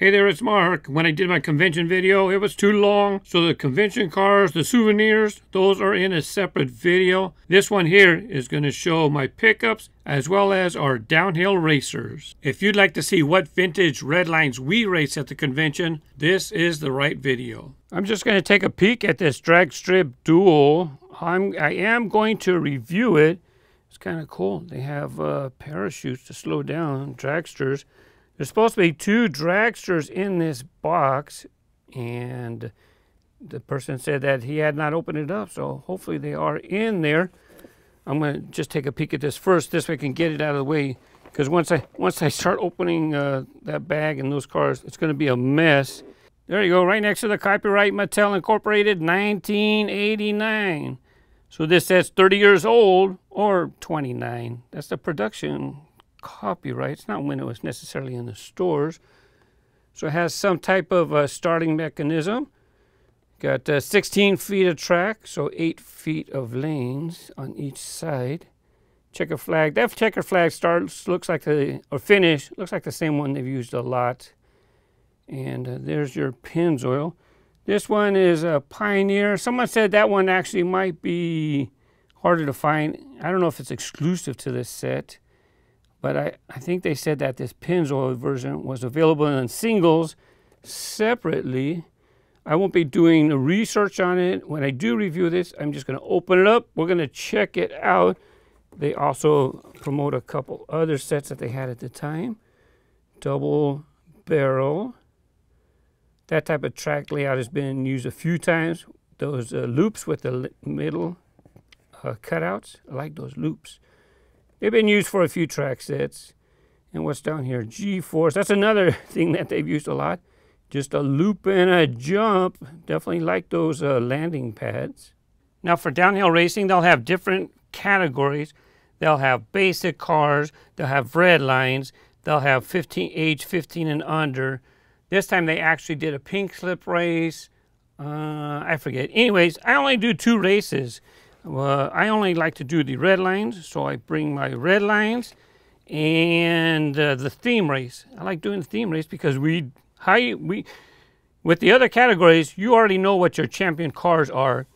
Hey there, it's Mark. When I did my convention video, it was too long, so the convention cars, the souvenirs, those are in a separate video. This one here is going to show my pickups as well as our downhill racers. If you'd like to see what vintage redlines we race at the convention, this is the right video. I'm just going to take a peek at this drag strip duel. I'm, I am going to review it. It's kind of cool. They have uh, parachutes to slow down dragsters. There's supposed to be two dragsters in this box, and the person said that he had not opened it up, so hopefully they are in there. I'm going to just take a peek at this first. This way I can get it out of the way, because once I once I start opening uh, that bag and those cars, it's going to be a mess. There you go, right next to the copyright Mattel Incorporated 1989. So this says 30 years old or 29. That's the production copyright. It's not when it was necessarily in the stores. So it has some type of starting mechanism. Got uh, 16 feet of track, so 8 feet of lanes on each side. Checker flag. That checker flag starts looks like the or finish looks like the same one they've used a lot. And uh, there's your Pennzoil. This one is a Pioneer. Someone said that one actually might be harder to find. I don't know if it's exclusive to this set. But I, I think they said that this Pennzoil version was available in singles separately. I won't be doing the research on it. When I do review this, I'm just going to open it up. We're going to check it out. They also promote a couple other sets that they had at the time. Double barrel. That type of track layout has been used a few times. Those uh, loops with the middle uh, cutouts, I like those loops. They've been used for a few track sets. And what's down here? G-force. That's another thing that they've used a lot. Just a loop and a jump. Definitely like those uh, landing pads. Now for downhill racing, they'll have different categories. They'll have basic cars. They'll have red lines. They'll have 15 age 15 and under. This time they actually did a pink slip race. Uh, I forget. Anyways, I only do two races. Uh, I only like to do the red lines, so I bring my red lines and uh, the theme race. I like doing the theme race because we, we, with the other categories, you already know what your champion cars are.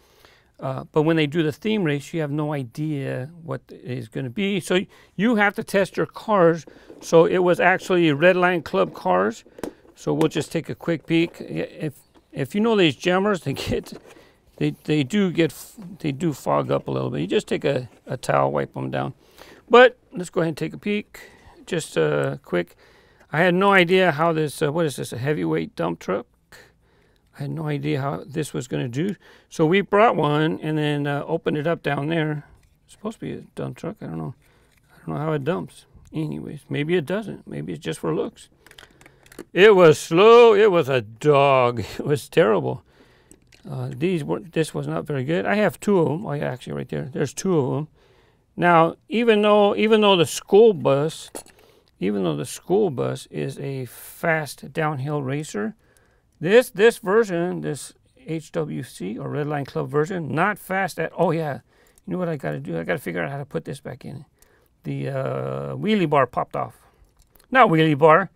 Uh, but when they do the theme race, you have no idea what is going to be. So you have to test your cars. So it was actually Red Line Club cars. So we'll just take a quick peek. If if you know these jammers, they get they, they do get they do fog up a little bit. You just take a, a towel, wipe them down. But let's go ahead and take a peek. Just uh, quick. I had no idea how this, uh, what is this, a heavyweight dump truck? I had no idea how this was going to do. So we brought one and then uh, opened it up down there. It's supposed to be a dump truck. I don't know. I don't know how it dumps. Anyways, maybe it doesn't. Maybe it's just for looks. It was slow. It was a dog. It was terrible. Uh, these were this was not very good. I have two of them. Oh, yeah, actually, right there. There's two of them. Now, even though even though the school bus, even though the school bus is a fast downhill racer, this this version, this HWC or Redline Club version, not fast at. Oh yeah, you know what I got to do? I got to figure out how to put this back in. The uh, wheelie bar popped off. Not wheelie bar.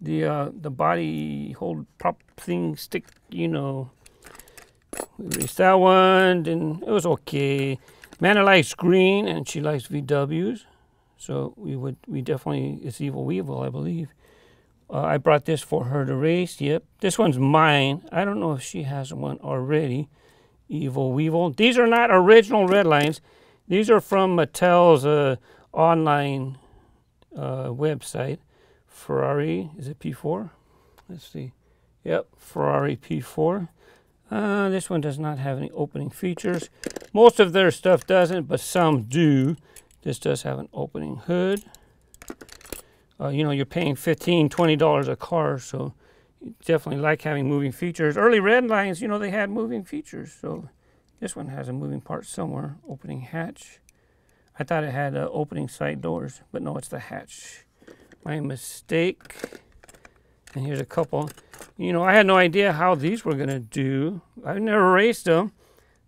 The uh, the body hold prop thing stick. You know we raced that one, and it was okay. Mana likes green, and she likes VWs. So we would, we definitely, it's Evil Weevil, I believe. Uh, I brought this for her to race. Yep, this one's mine. I don't know if she has one already. Evil Weevil. These are not original red lines. These are from Mattel's uh, online uh, website. Ferrari, is it P4? Let's see. Yep, Ferrari P4. Uh, this one does not have any opening features. Most of their stuff doesn't, but some do. This does have an opening hood. Uh, you know, you're paying $15, $20 a car, so you definitely like having moving features. Early red lines, you know, they had moving features, so this one has a moving part somewhere. Opening hatch. I thought it had uh, opening side doors, but no, it's the hatch. My mistake. And here's a couple. You know, I had no idea how these were going to do. I've never raced them.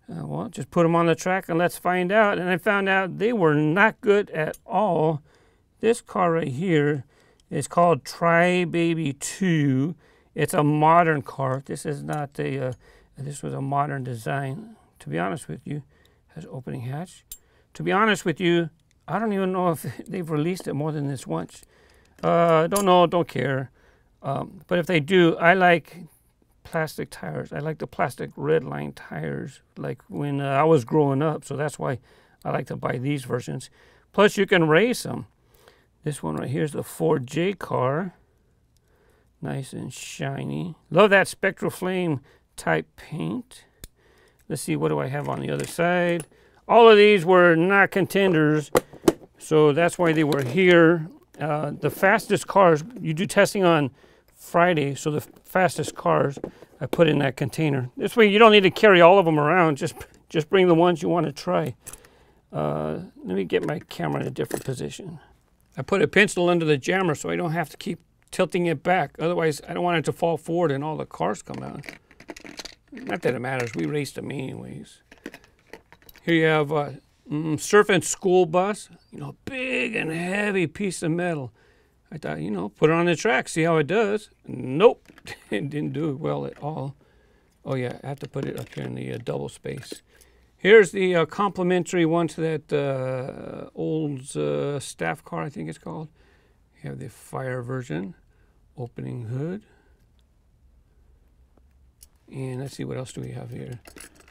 Uh, well, just put them on the track and let's find out. And I found out they were not good at all. This car right here is called Tri Baby 2. It's a modern car. This is not a, uh, this was a modern design. To be honest with you, has opening hatch. To be honest with you, I don't even know if they've released it more than this once. Uh, don't know, don't care. Um, but if they do, I like plastic tires. I like the plastic red line tires like when uh, I was growing up. So that's why I like to buy these versions. Plus you can race them. This one right here is the Ford J car. Nice and shiny. Love that Spectraflame type paint. Let's see, what do I have on the other side? All of these were not contenders, so that's why they were here. Uh, the fastest cars, you do testing on Friday, so the fastest cars I put in that container. This way you don't need to carry all of them around, just, just bring the ones you want to try. Uh, let me get my camera in a different position. I put a pencil under the jammer so I don't have to keep tilting it back. Otherwise, I don't want it to fall forward and all the cars come out. Not that it matters, we raced them anyways. Here you have a mm, surf and school bus, you know, big and heavy piece of metal. I thought, you know, put it on the track, see how it does. Nope, it didn't do well at all. Oh yeah, I have to put it up here in the uh, double space. Here's the uh, complementary one to that uh, old uh, staff car, I think it's called. You have the fire version, opening hood. And let's see what else do we have here.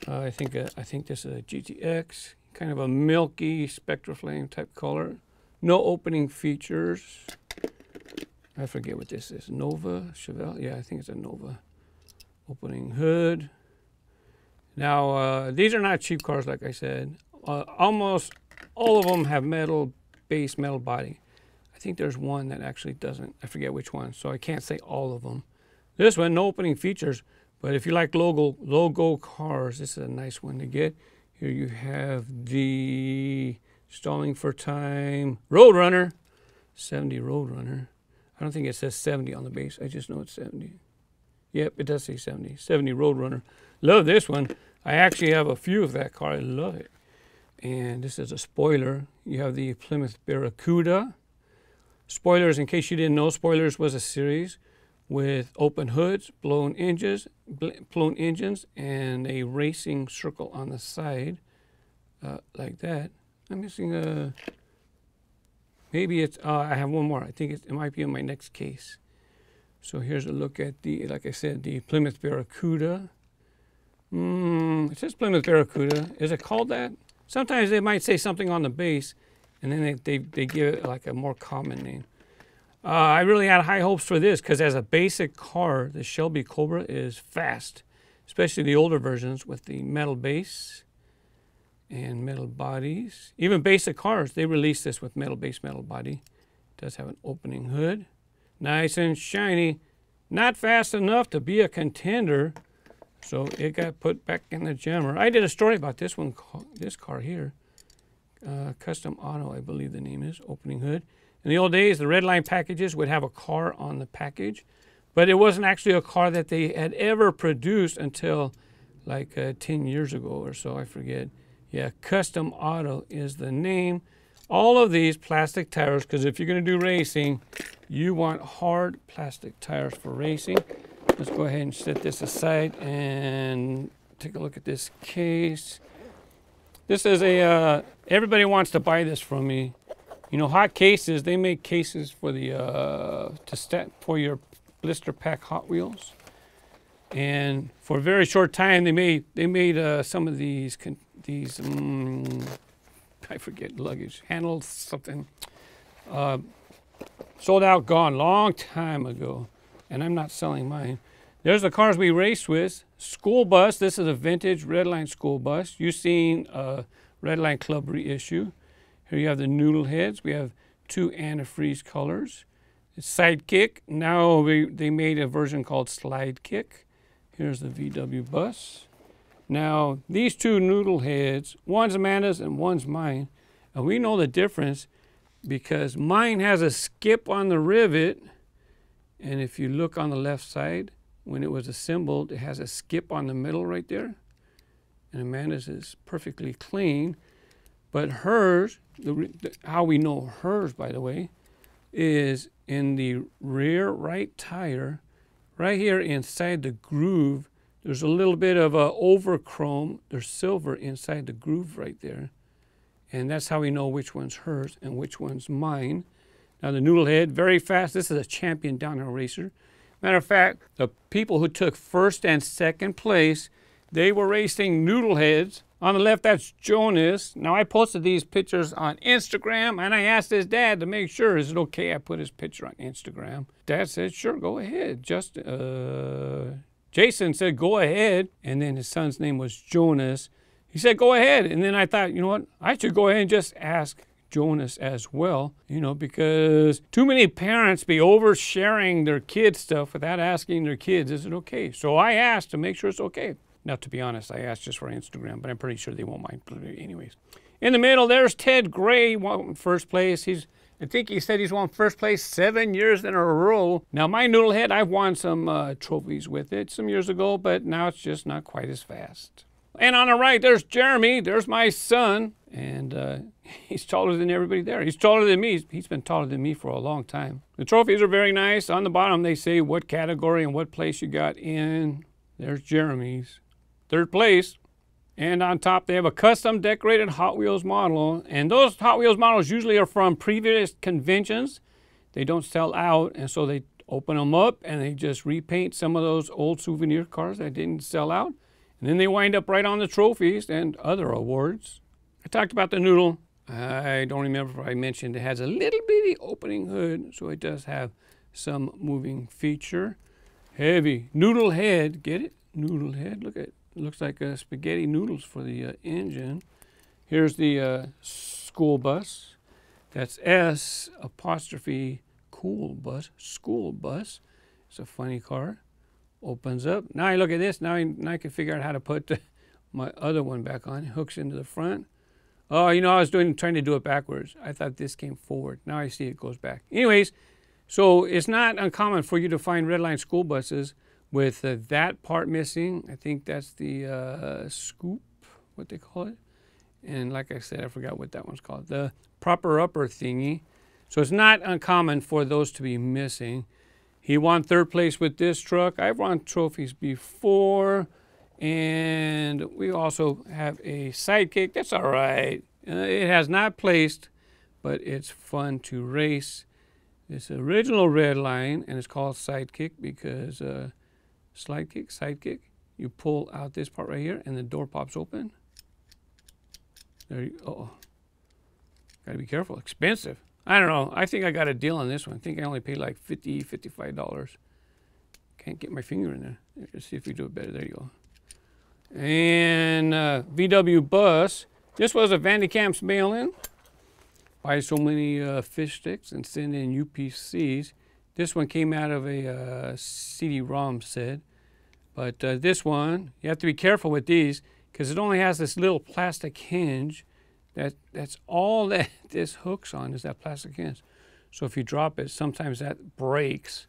Uh, I think uh, I think this is a GTX, kind of a milky Spectraflame type color. No opening features. I forget what this is. Nova Chevelle. Yeah, I think it's a Nova. Opening hood. Now uh, these are not cheap cars, like I said. Uh, almost all of them have metal base, metal body. I think there's one that actually doesn't. I forget which one, so I can't say all of them. This one, no opening features. But if you like logo logo cars, this is a nice one to get. Here you have the Stalling for Time Roadrunner, 70 Roadrunner. I don't think it says 70 on the base. I just know it's 70. Yep, it does say 70. 70 Roadrunner. Love this one. I actually have a few of that car. I love it. And this is a spoiler. You have the Plymouth Barracuda. Spoilers, in case you didn't know, Spoilers was a series with open hoods, blown engines, blown engines, and a racing circle on the side, uh, like that. I'm missing a. Maybe it's. Uh, I have one more. I think it might be in my next case. So here's a look at the, like I said, the Plymouth Barracuda. Mm, it says Plymouth Barracuda. Is it called that? Sometimes they might say something on the base, and then they, they, they give it like a more common name. Uh, I really had high hopes for this because as a basic car, the Shelby Cobra is fast, especially the older versions with the metal base and metal bodies. Even basic cars, they released this with metal base, metal body. It does have an opening hood. Nice and shiny. Not fast enough to be a contender, so it got put back in the jammer. I did a story about this one, this car here. Uh, Custom Otto, I believe the name is, opening hood. In the old days, the red line packages would have a car on the package, but it wasn't actually a car that they had ever produced until like uh, 10 years ago or so, I forget. Yeah, Custom Otto is the name. All of these plastic tires, because if you're going to do racing, you want hard plastic tires for racing. Let's go ahead and set this aside and take a look at this case. This is a, uh, everybody wants to buy this from me. You know, hot cases, they make cases for the, uh, to stat for your blister pack Hot Wheels. And for a very short time, they made, they made uh, some of these, these, um, I forget, luggage, handles, something. Uh, sold out, gone, long time ago. And I'm not selling mine. There's the cars we raced with. School bus, this is a vintage Redline school bus. You've seen a Redline Club reissue. Here you have the noodle heads. We have two antifreeze colors. Sidekick. Now we, they made a version called Slide Kick. Here's the VW bus. Now these two noodle heads, one's Amanda's and one's mine. And we know the difference because mine has a skip on the rivet. And if you look on the left side, when it was assembled, it has a skip on the middle right there. And Amanda's is perfectly clean. But hers, the, how we know hers, by the way, is in the rear right tire, right here inside the groove. There's a little bit of a overchrome. There's silver inside the groove right there. And that's how we know which one's hers and which one's mine. Now the noodle head, very fast. This is a champion downhill racer. Matter of fact, the people who took first and second place, they were racing noodle heads. On the left, that's Jonas. Now I posted these pictures on Instagram and I asked his dad to make sure, is it okay I put his picture on Instagram? Dad said, sure, go ahead. Just, uh, Jason said, go ahead. And then his son's name was Jonas. He said, go ahead. And then I thought, you know what? I should go ahead and just ask Jonas as well, you know, because too many parents be oversharing their kids' stuff without asking their kids, is it okay? So I asked to make sure it's okay. Now, to be honest, I asked just for Instagram, but I'm pretty sure they won't mind. Anyways, in the middle, there's Ted Gray, first place. He's I think he said he's won first place seven years in a row. Now, my Noodlehead, I've won some uh, trophies with it some years ago, but now it's just not quite as fast. And on the right, there's Jeremy. There's my son. And uh, he's taller than everybody there. He's taller than me. He's been taller than me for a long time. The trophies are very nice. On the bottom, they say what category and what place you got in. There's Jeremy's. Third place. And on top, they have a custom decorated Hot Wheels model. And those Hot Wheels models usually are from previous conventions. They don't sell out. And so they open them up and they just repaint some of those old souvenir cars that didn't sell out. And then they wind up right on the trophies and other awards. I talked about the noodle. I don't remember if I mentioned it has a little bitty opening hood, so it does have some moving feature. Heavy noodle head, get it? Noodle head, look at it. Looks like uh, spaghetti noodles for the uh, engine. Here's the uh, school bus. That's S apostrophe cool bus, school bus. It's a funny car. Opens up. Now I look at this. Now I, now I can figure out how to put the, my other one back on. Hooks into the front. Oh, you know, I was doing trying to do it backwards. I thought this came forward. Now I see it goes back. Anyways, so it's not uncommon for you to find redline school buses with uh, that part missing. I think that's the uh, scoop, what they call it. And like I said, I forgot what that one's called. The proper upper thingy. So it's not uncommon for those to be missing. He won third place with this truck. I've won trophies before. And we also have a sidekick. That's all right. Uh, it has not placed, but it's fun to race. This original red line, and it's called sidekick because uh, slide kick, sidekick. You pull out this part right here, and the door pops open. There you oh, gotta be careful. Expensive. I don't know. I think I got a deal on this one. I think I only paid like 50 $55. Can't get my finger in there. Let's see if we do it better. There you go. And uh, VW bus. This was a Van de Kamp's mail-in. Buy so many uh, fish sticks and send in UPCs. This one came out of a uh, CD-ROM set. But uh, this one, you have to be careful with these because it only has this little plastic hinge. That, that's all that this hooks on is that plastic hinge. So if you drop it, sometimes that breaks.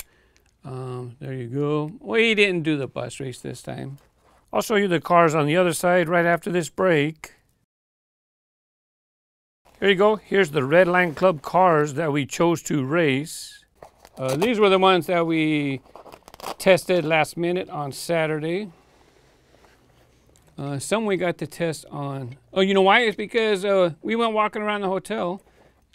Um, there you go. We didn't do the bus race this time. I'll show you the cars on the other side right after this break. Here you go. Here's the Redline Club cars that we chose to race. Uh, these were the ones that we tested last minute on Saturday. Uh, some we got to test on. Oh, you know why? It's because uh, we went walking around the hotel,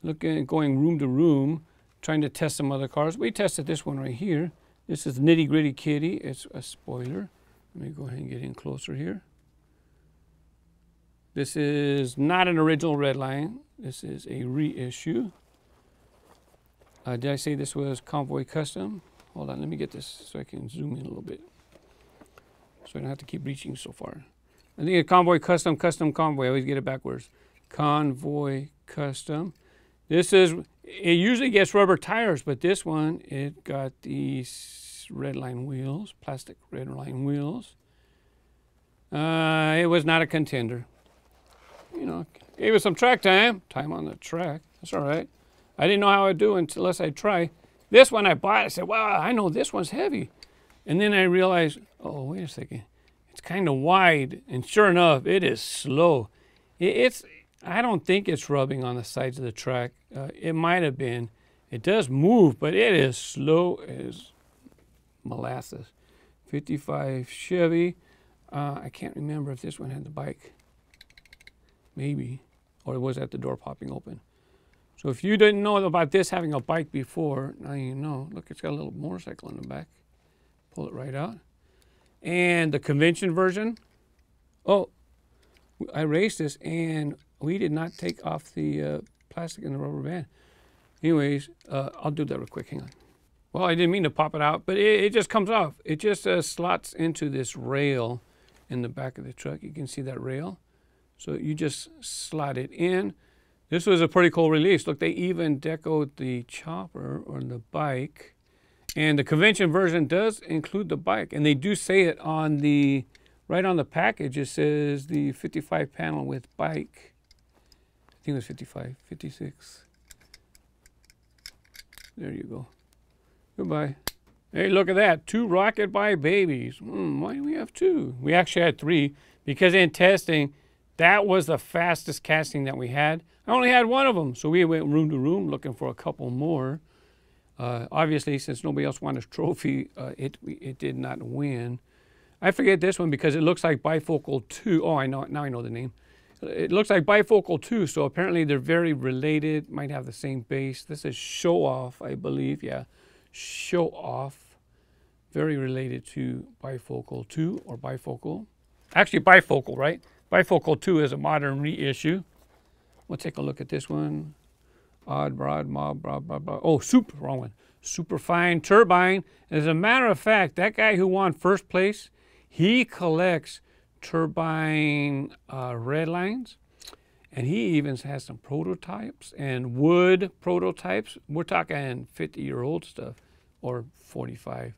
looking, going room to room, trying to test some other cars. We tested this one right here. This is Nitty Gritty Kitty. It's a spoiler. Let me go ahead and get in closer here. This is not an original Redline. This is a reissue. Uh, did I say this was Convoy Custom? Hold on, let me get this so I can zoom in a little bit. So I don't have to keep reaching so far. I think a Convoy Custom, Custom Convoy. I always get it backwards. Convoy Custom. This is, it usually gets rubber tires, but this one, it got these red line wheels, plastic red line wheels. Uh, it was not a contender. You know, gave us some track time, time on the track. That's all right. I didn't know how I'd do unless I try. This one I bought, I said, wow, I know this one's heavy. And then I realized, oh, wait a second. It's kind of wide. And sure enough, it is slow. It's, I don't think it's rubbing on the sides of the track. Uh, it might have been It does move, but it is slow as molasses. 55 Chevy. Uh, I can't remember if this one had the bike. Maybe. Or it was at the door popping open. So if you didn't know about this having a bike before, now you know. Look, it's got a little motorcycle in the back. Pull it right out. And the convention version. Oh, I raced this and we did not take off the uh, plastic and the rubber band. Anyways, uh, I'll do that real quick. Hang on. Well, I didn't mean to pop it out, but it, it just comes off. It just uh, slots into this rail in the back of the truck. You can see that rail. So you just slide it in. This was a pretty cool release. Look, they even decoed the chopper or the bike. And the convention version does include the bike. And they do say it on the, right on the package, it says the 55 panel with bike. I think it was 55, 56. There you go. Goodbye. Hey, look at that. Two Rocket Bye babies. Hmm, why do we have two? We actually had three because in testing, that was the fastest casting that we had. I only had one of them, so we went room to room looking for a couple more. Uh, obviously, since nobody else wanted a trophy, uh, it, it did not win. I forget this one because it looks like Bye-Focal 2. Oh, I know, now I know the name. It looks like Bye-Focal 2, so apparently they're very related, might have the same base. This is show off, I believe, yeah. Show off, very related to Bye-Focal 2 or Bye-Focal. Actually Bye-Focal, right? Bye-Focal 2 is a modern reissue. We'll take a look at this one. Odd, broad, mob, blah, blah, blah. Oh, super, wrong one. Super fine turbine. As a matter of fact, that guy who won first place, he collects turbine uh, red lines. And he even has some prototypes and wood prototypes. We're talking 50 year old stuff or 45.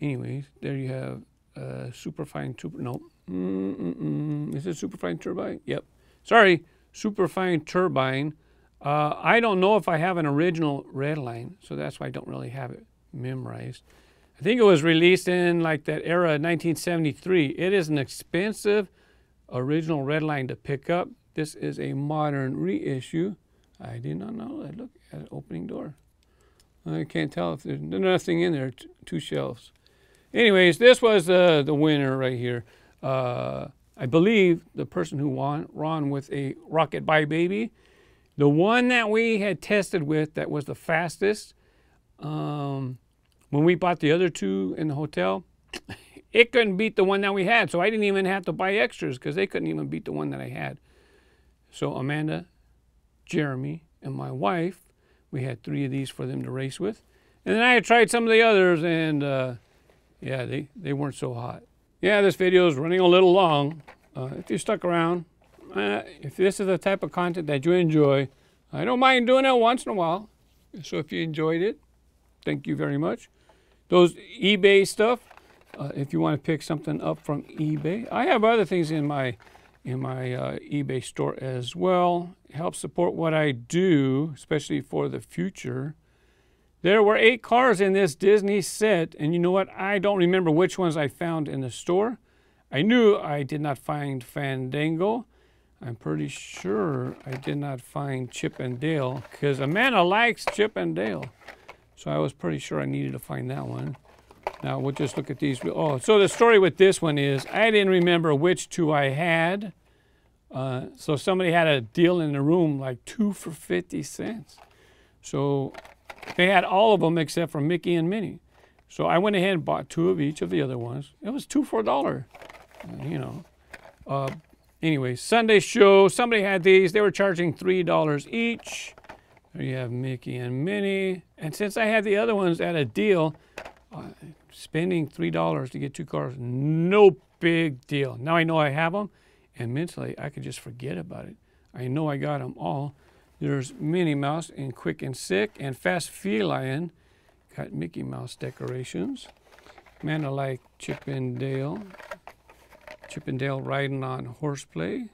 Anyways, there you have a superfine turbine. No, mm -mm -mm. is it superfine turbine? Yep. Sorry, superfine turbine. Uh, I don't know if I have an original red line, so that's why I don't really have it memorized. I think it was released in like that era, 1973. It is an expensive original red line to pick up. This is a modern reissue. I did not know that. Look at opening door. I can't tell if there's nothing in there. Two shelves. Anyways, this was uh, the winner right here. Uh, I believe the person who won, Ron with a Rocket Bye Baby. The one that we had tested with that was the fastest. Um, when we bought the other two in the hotel, it couldn't beat the one that we had. So I didn't even have to buy extras because they couldn't even beat the one that I had. So Amanda, Jeremy, and my wife, we had three of these for them to race with. And then I had tried some of the others and uh, yeah, they, they weren't so hot. Yeah, this video is running a little long. Uh, if you stuck around, uh, if this is the type of content that you enjoy, I don't mind doing it once in a while. So if you enjoyed it, thank you very much. Those eBay stuff, uh, if you want to pick something up from eBay, I have other things in my in my uh, eBay store as well. Help support what I do, especially for the future. There were eight cars in this Disney set, and you know what? I don't remember which ones I found in the store. I knew I did not find Fandango. I'm pretty sure I did not find Chip and Dale because Amanda likes Chip and Dale. So I was pretty sure I needed to find that one. Now we'll just look at these. Oh, so the story with this one is I didn't remember which two I had. Uh, so somebody had a deal in the room like two for 50 cents. So they had all of them except for Mickey and Minnie. So I went ahead and bought two of each of the other ones. It was two for a dollar, you know. Uh, anyway, Sunday show, somebody had these. They were charging $3 each. There you have Mickey and Minnie. And since I had the other ones at a deal, uh, spending $3 to get two cars, no big deal. Now I know I have them, and mentally I could just forget about it. I know I got them all. There's Minnie Mouse in Quick and Sick, and Fast Feline got Mickey Mouse decorations. Man, I like Chip and Dale. Chip and Dale riding on horseplay.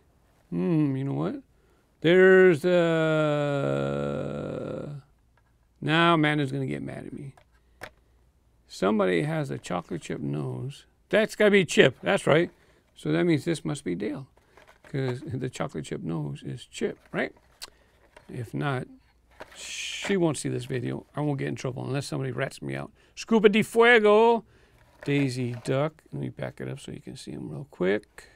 Hmm, you know what? There's uh now Amanda's gonna get mad at me. Somebody has a chocolate chip nose. That's gotta be Chip. That's right. So that means this must be Dale, because the chocolate chip nose is Chip, right? If not, She won't see this video. I won't get in trouble unless somebody rats me out. Scoopa di Fuego. Daisy Duck. Let me back it up so you can see them real quick.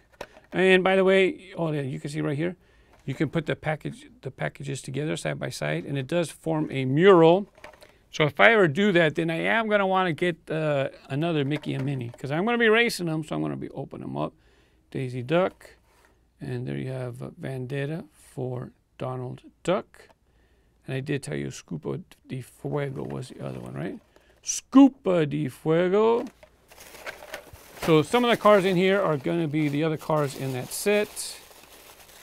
And by the way, oh yeah, you can see right here. You can put the package, the packages together side by side, and it does form a mural. So if I ever do that, then I am going to want to get uh, another Mickey and Minnie because I'm going to be racing them, so I'm going to be opening them up. Daisy Duck, and there you have Vandetta for Donald Duck. And I did tell you Scoopa di Fuego was the other one, right? Scoopa di Fuego. So some of the cars in here are going to be the other cars in that set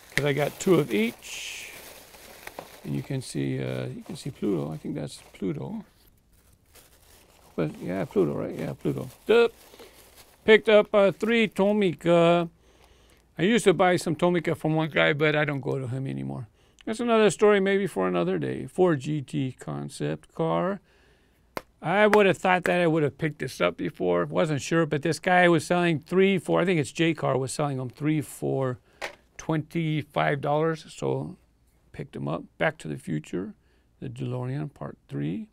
because I got two of each. And you can see uh, you can see Pluto. I think that's Pluto. But yeah, Pluto, right? Yeah, Pluto. Duh. Picked up uh, three Tomica. I used to buy some Tomica from one guy, but I don't go to him anymore. That's another story, maybe for another day. Ford GT concept car. I would have thought that I would have picked this up before. Wasn't sure, but this guy was selling three for, I think it's J Car was selling them three for $25. So picked them up. Back to the Future, the DeLorean Part 3.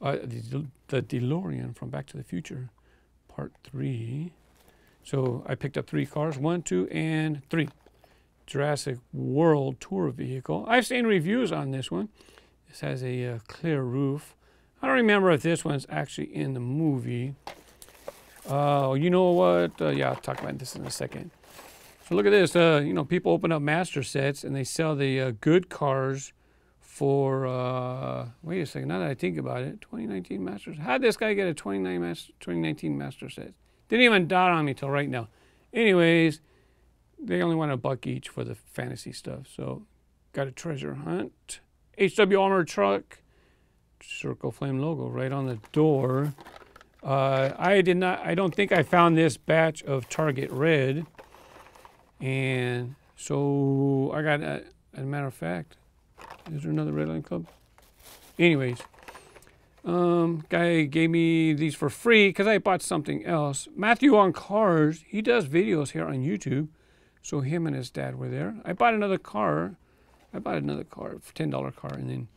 Uh, the, the DeLorean from Back to the Future Part 3. So I picked up three cars, one, two, and three. Jurassic World Tour vehicle. I've seen reviews on this one. This has a uh, clear roof. I don't remember if this one's actually in the movie. Oh, uh, you know what? Uh, yeah, I'll talk about this in a second. So look at this. Uh, you know, people open up master sets and they sell the uh, good cars for, uh, wait a second, now that I think about it, 2019 Masters. How did this guy get a 2019 Master set? Didn't even dot on me till right now. Anyways, they only want a buck each for the fantasy stuff. So got a treasure hunt. HW Armored Truck circle flame logo right on the door. Uh, I did not, I don't think I found this batch of Target Red. And so I got, a, as a matter of fact, is there another Red Line Club? Anyways, um, guy gave me these for free because I bought something else. Matthew on cars, he does videos here on YouTube. So him and his dad were there. I bought another car. I bought another car, $10 car, and then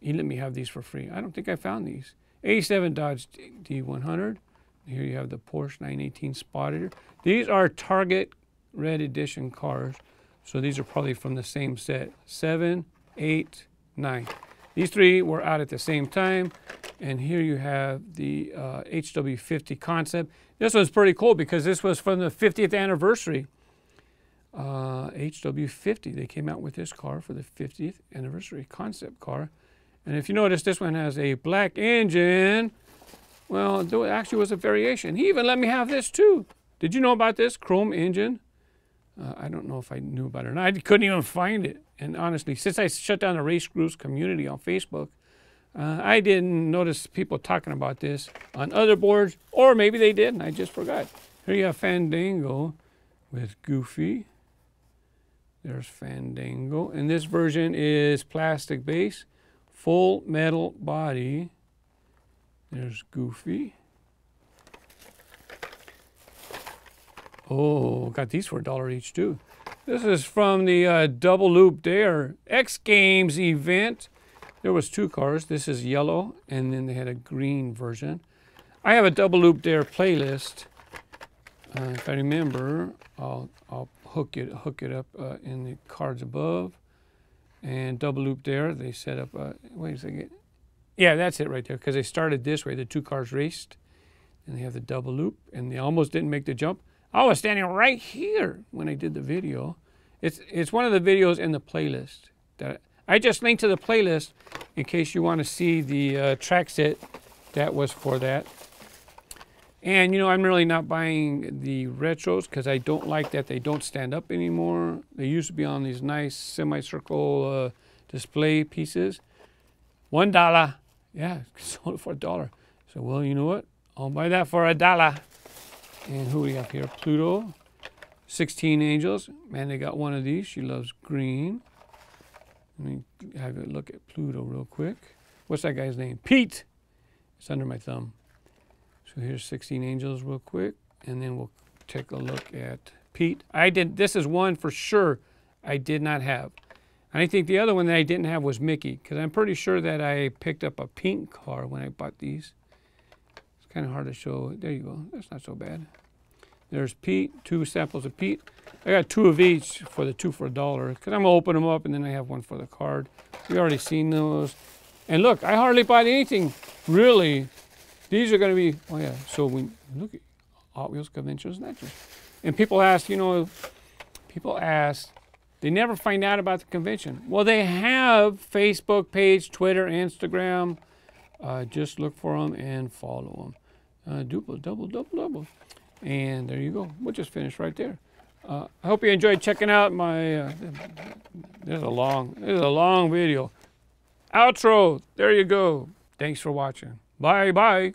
he let me have these for free. I don't think I found these. 87 Dodge D100. Here you have the Porsche 918 Spotted. These are Target Red Edition cars. So these are probably from the same set. Seven, eight, nine. These three were out at the same time. And here you have the uh, HW50 concept. This was pretty cool because this was from the 50th anniversary. Uh, HW50, they came out with this car for the 50th anniversary concept car. And if you notice, this one has a black engine. Well, there actually was a variation. He even let me have this too. Did you know about this chrome engine? Uh, I don't know if I knew about it or not. I couldn't even find it. And honestly, since I shut down the Race Grooves community on Facebook, uh, I didn't notice people talking about this on other boards, or maybe they did and I just forgot. Here you have Fandango with Goofy. There's Fandango. And this version is plastic base full metal body. There's Goofy. Oh, got these for a dollar each too. This is from the uh, Double Loop Dare X Games event. There was two cars. This is yellow, and then they had a green version. I have a Double Loop Dare playlist. Uh, if I remember, I'll, I'll hook it hook it up uh, in the cards above and double loop there. They set up, a, wait a second. Yeah, that's it right there because they started this way. The two cars raced and they have the double loop and they almost didn't make the jump. I was standing right here when I did the video. It's, it's one of the videos in the playlist. that I just linked to the playlist in case you want to see the uh, track set that was for that. And you know, I'm really not buying the retros because I don't like that they don't stand up anymore. They used to be on these nice semicircle uh, display pieces. One dollar. Yeah, sold it for a dollar. So, well, you know what? I'll buy that for a dollar. And who we have here? Pluto. 16 angels. Man, they got one of these. She loves green. Let me have a look at Pluto real quick. What's that guy's name? Pete. It's under my thumb. So here's 16 Angels real quick, and then we'll take a look at Pete. I did, this is one for sure I did not have. And I think the other one that I didn't have was Mickey, because I'm pretty sure that I picked up a pink car when I bought these. It's kind of hard to show. There you go. That's not so bad. There's Pete, two samples of Pete. I got two of each for the two for a dollar, because I'm going to open them up and then I have one for the card. We already seen those. And look, I hardly bought anything, really. These are going to be, oh yeah, so we look at Hot Wheels Conventions Naturals. And people ask, you know, people ask, they never find out about the convention. Well, they have Facebook page, Twitter, Instagram. Uh, just look for them and follow them. Uh, double, double, double, double. And there you go. We'll just finish right there. Uh, I hope you enjoyed checking out my. Uh, there's a long, there's a long video. Outro. There you go. Thanks for watching. Bye bye.